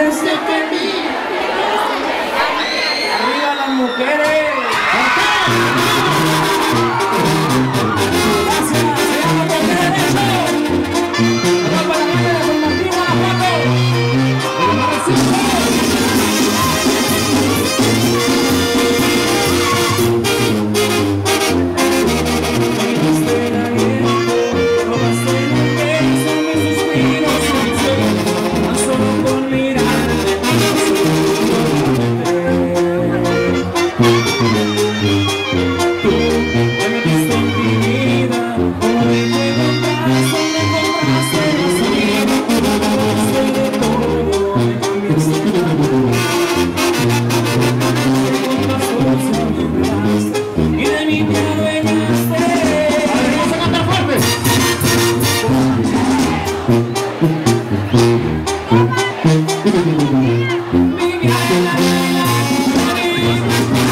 Háblense de mí. Arriba las mujeres. Thank you.